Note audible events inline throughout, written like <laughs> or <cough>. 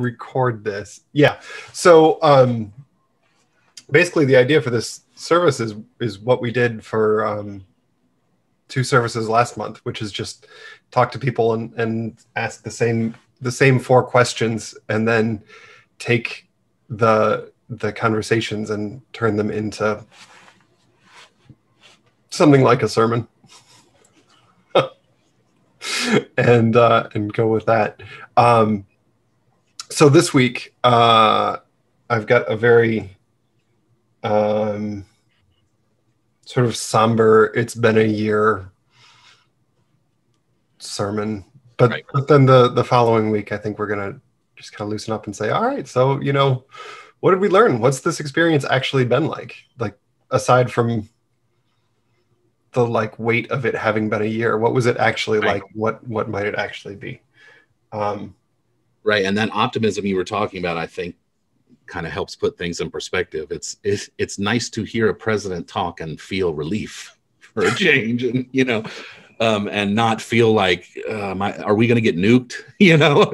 record this. Yeah. So um, basically, the idea for this service is is what we did for um, two services last month, which is just talk to people and, and ask the same the same four questions, and then take the the conversations and turn them into something like a sermon. <laughs> and uh, and go with that. Um, so this week, uh, I've got a very um, sort of somber. It's been a year sermon, but right. but then the the following week, I think we're gonna just kind of loosen up and say, all right, so you know, what did we learn? What's this experience actually been like? Like aside from the like weight of it having been a year, what was it actually right. like? What what might it actually be? Um, right. And that optimism you were talking about i think kind of helps put things in perspective. It's it's, it's nice to hear a president talk and feel relief <laughs> for a change and you know um, and not feel like uh, my, are we going to get nuked? <laughs> You know?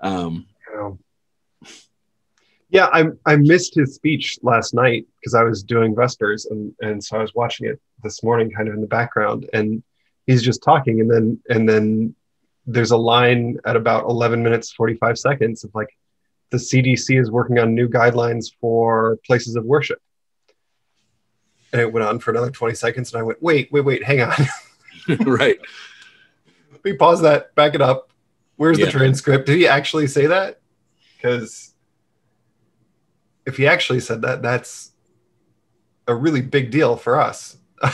Um, yeah. I, I missed his speech last night because i was doing vespers and, and so i was watching it this morning kind of in the background and he's just talking and then and then there's a line at about 11 minutes 45 seconds of like the cdc is working on new guidelines for places of worship. And it went on for another 20 seconds and i went wait wait wait hang on. <laughs> <laughs> Right. We pause that back it up. Where's yeah. the transcript? Did he actually say that? Because if he actually said that that's a really big deal for us. <laughs>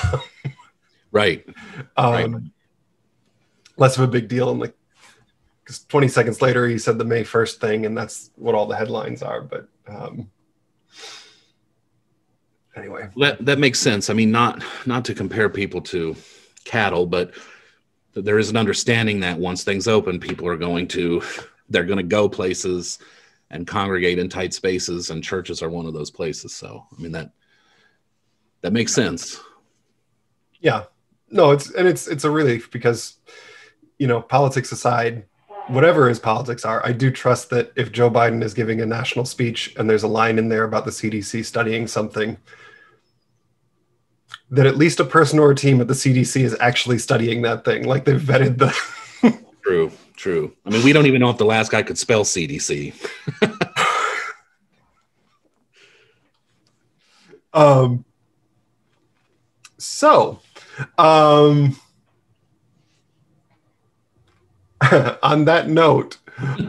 Right. Um, right less of a big deal. And like, because 20 seconds later, he said the May 1st thing, and that's what all the headlines are. But um, anyway, that that makes sense. I mean, not not to compare people to cattle, but there is an understanding that once things open, people are going to they're going to go places and congregate in tight spaces, and churches are one of those places. So, I mean that that makes sense. Yeah, no, it's and it's it's a relief because you know, politics aside, whatever his politics are, I do trust that if Joe Biden is giving a national speech and there's a line in there about the CDC studying something, that at least a person or a team at the CDC is actually studying that thing. Like they've vetted the. <laughs> true, true. I mean, we don't even know if the last guy could spell CDC. <laughs> um. So, um <laughs> on that note,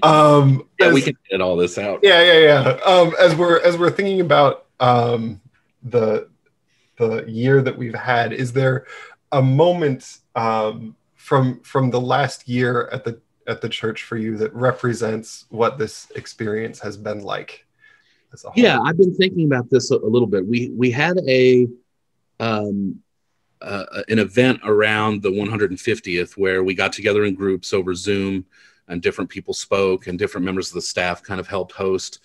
um, yeah, as, we can get all this out. Yeah, yeah, yeah. Um, as we're as we're thinking about um, the the year that we've had, is there a moment um, from from the last year at the at the church for you that represents what this experience has been like? Yeah, I've been thinking about this a, a little bit. We we had a um, uh, an event around the 150th where we got together in groups over Zoom and different people spoke and different members of the staff kind of helped host.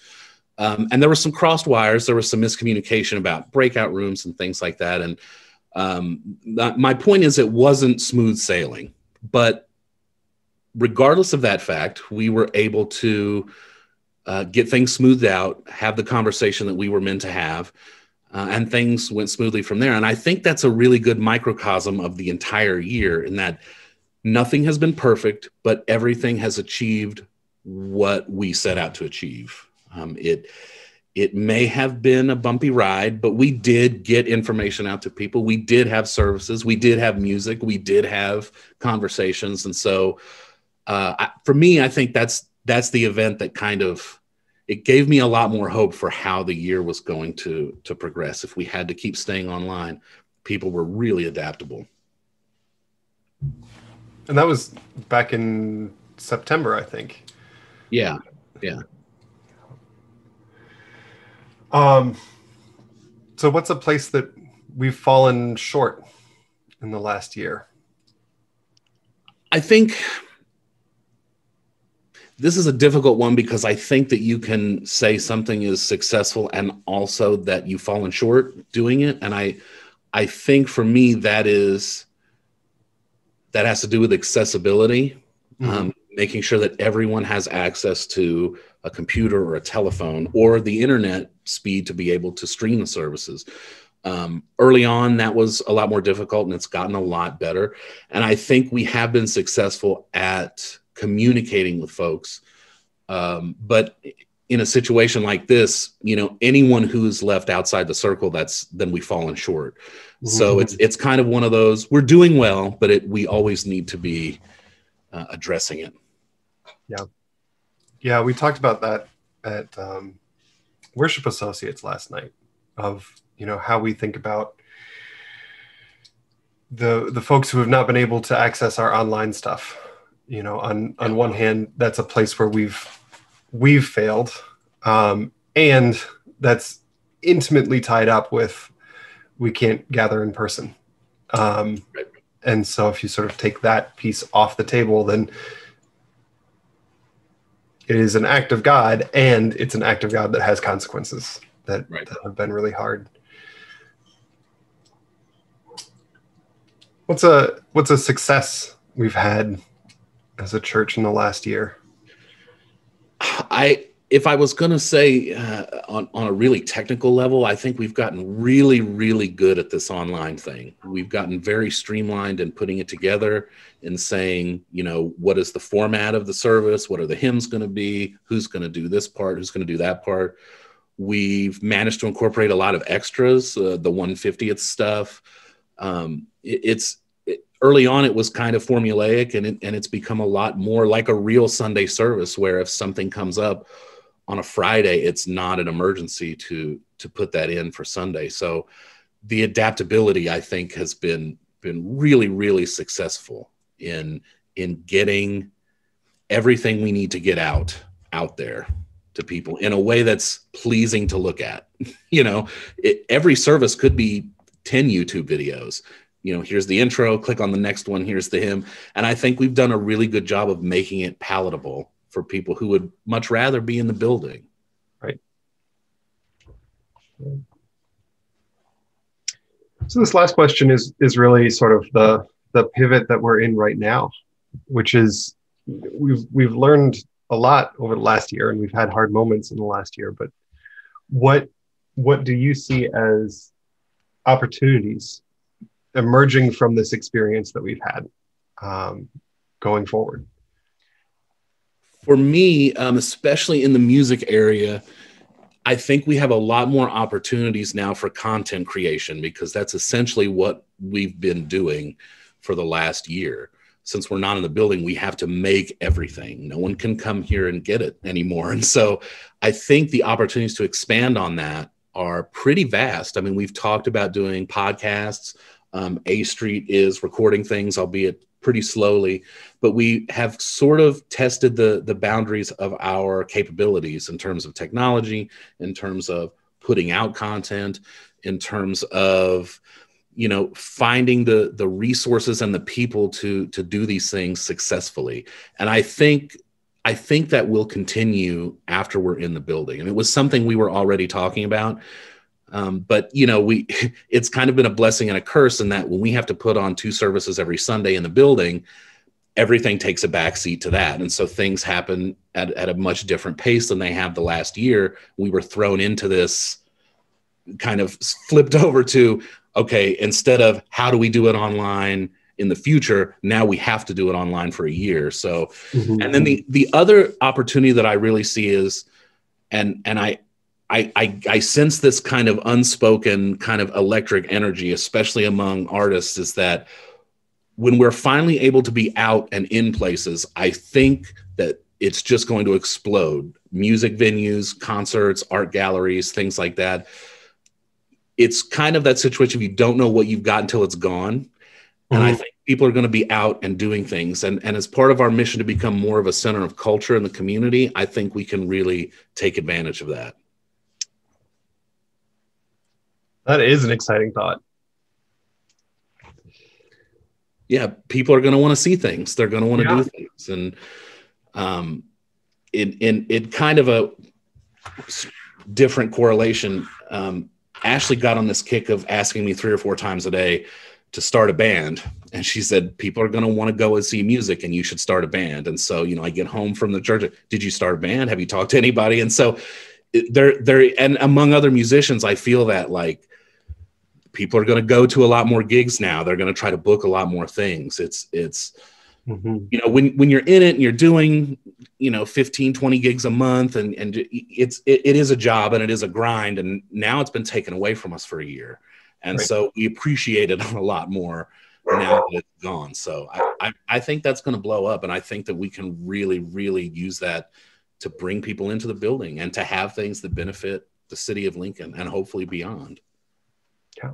Um, and there were some crossed wires. There was some miscommunication about breakout rooms and things like that. And um, my point is, it wasn't smooth sailing. But regardless of that fact, we were able to uh, get things smoothed out, have the conversation that we were meant to have uh, and things went smoothly from there. And I think that's a really good microcosm of the entire year in that nothing has been perfect, but everything has achieved what we set out to achieve. Um, it it may have been a bumpy ride, but we did get information out to people. We did have services. We did have music. We did have conversations. And so, uh, I, for me, I think that's that's the event that kind of it gave me a lot more hope for how the year was going to to progress. If we had to keep staying online people were really adaptable. And that was back in september i think. Yeah yeah. Um so what's a place that we've fallen short in the last year? I think this is a difficult one because I think that you can say something is successful and also that you've fallen short doing it. And I, I think for me that is that has to do with accessibility. Mm-hmm. Um, making sure that everyone has access to a computer or a telephone or the internet speed to be able to stream the services. Um, early on, that was a lot more difficult and it's gotten a lot better. And I think we have been successful at communicating with folks. Um, but in a situation like this, you know, anyone who's left outside the circle, that's then we've fallen short. Mm-hmm. So it's it's kind of one of those. We're doing well, but it, we always need to be uh, addressing it. Yeah, yeah, we talked about that at um, Worship Associates last night. Of you know how we think about the the folks who have not been able to access our online stuff you know on on one hand that's a place where we've we've failed. Um, and that's intimately tied up with we can't gather in person. Um, and so if you sort of take that piece off the table then it is an act of god and it's an act of god that has consequences that, right. that have been really hard. What's a what's a success we've had as a church in the last year? I if I was going to say uh, on on a really technical level, I think we've gotten really really good at this online thing. We've gotten very streamlined in putting it together and saying, you know, what is the format of the service? What are the hymns going to be? Who's going to do this part? Who's going to do that part? We've managed to incorporate a lot of extras, uh, the 150th stuff. Um, it, it's early on it was kind of formulaic and, it, and it's become a lot more like a real sunday service where if something comes up on a friday it's not an emergency to to put that in for sunday. So the adaptability i think has been been really really successful in in getting everything we need to get out out there to people in a way that's pleasing to look at. <laughs> You know it, every service could be 10 youtube videos you know, here's the intro, click on the next one, here's the hymn. And I think we've done a really good job of making it palatable for people who would much rather be in the building. Right. So this last question is is really sort of the the pivot that we're in right now, which is we've we've learned a lot over the last year and we've had hard moments in the last year, but what what do you see as opportunities emerging from this experience that we've had um, going forward? For me, um, especially in the music area, I think we have a lot more opportunities now for content creation because that's essentially what we've been doing for the last year. Since we're not in the building, we have to make everything. No one can come here and get it anymore. And so I think the opportunities to expand on that are pretty vast. I mean, we've talked about doing podcasts, um, A Street is recording things, albeit pretty slowly, but we have sort of tested the the boundaries of our capabilities in terms of technology, in terms of putting out content, in terms of you know finding the the resources and the people to to do these things successfully. And i think i think that will continue after we're in the building. And it was something we were already talking about um, but you know, we <laughs> it's kind of been a blessing and a curse in that when we have to put on two services every Sunday in the building, everything takes a backseat to that. And so things happen at, at a much different pace than they have the last year. We were thrown into this kind of flipped <laughs> over to, okay, instead of how do we do it online in the future, now we have to do it online for a year. So, mm-hmm. and then the, the other opportunity that I really see is, and, and I, I, I, I sense this kind of unspoken kind of electric energy, especially among artists, is that when we're finally able to be out and in places, I think that it's just going to explode. Music venues, concerts, art galleries, things like that. It's kind of that situation you don't know what you've got until it's gone. Mm-hmm. And I mm-hmm. think people are going to be out and doing things. And, and as part of our mission to become more of a center of culture in the community, I think we can really take advantage of that. That is an exciting thought. Yeah, people are going to want to see things. They're going to want to yeah. do things, and um, in in in kind of a different correlation. Um, Ashley got on this kick of asking me three or four times a day, to start a band and she said people are going to want to go and see music and you should start a band and so you know i get home from the church did you start a band have you talked to anybody and so there there and among other musicians i feel that like people are going to go to a lot more gigs now they're going to try to book a lot more things it's it's mm-hmm. you know when when you're in it and you're doing you know 15 20 gigs a month and and it's it, it is a job and it is a grind and now it's been taken away from us for a year and right. so we appreciate it <laughs> a lot more now that it's gone. So I, I, I think that's going to blow up. And I think that we can really, really use that to bring people into the building and to have things that benefit the city of Lincoln and hopefully beyond. Yeah.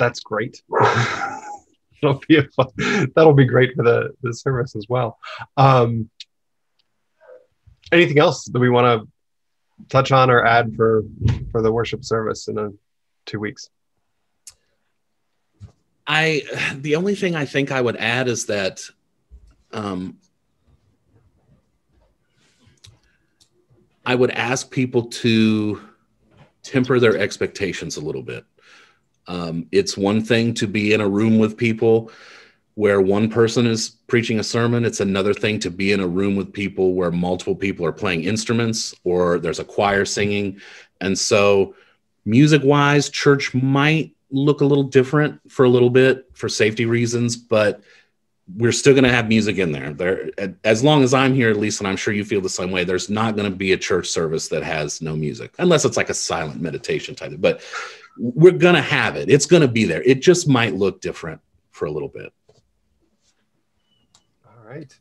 That's great. <laughs> that'll be fun, that'll be great for the, the service as well. Um, anything else that we want to touch on or add for for the worship service in a two weeks? I the only thing I think I would add is that um, I would ask people to temper their expectations a little bit. Um, it's one thing to be in a room with people where one person is preaching a sermon. It's another thing to be in a room with people where multiple people are playing instruments or there's a choir singing. And so, music wise, church might look a little different for a little bit for safety reasons, but we're still going to have music in there. There, as long as I'm here, at least, and I'm sure you feel the same way. There's not going to be a church service that has no music, unless it's like a silent meditation type. Of, but we're going to have it. It's going to be there. It just might look different for a little bit All right.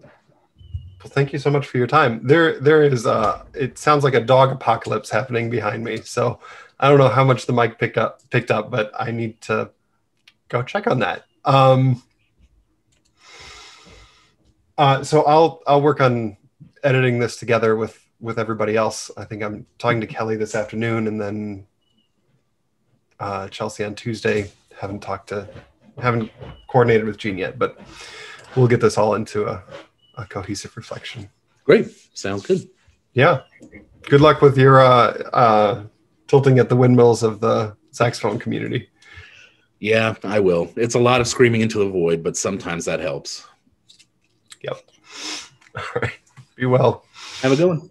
Well, thank you so much for your time. There, there is. Uh, it sounds like a dog apocalypse happening behind me. So, I don't know how much the mic picked up, picked up, but I need to go check on that. Um, uh, so I'll I'll work on editing this together with with everybody else. I think I'm talking to Kelly this afternoon, and then uh, Chelsea on Tuesday. Haven't talked to, haven't coordinated with Gene yet, but we'll get this all into a, a cohesive reflection. Great. Sounds good. Yeah. Good luck with your uh, uh, tilting at the windmills of the saxophone community. Yeah, I will. It's a lot of screaming into the void, but sometimes that helps. Yep. <laughs> All right. Be well. Have a good one.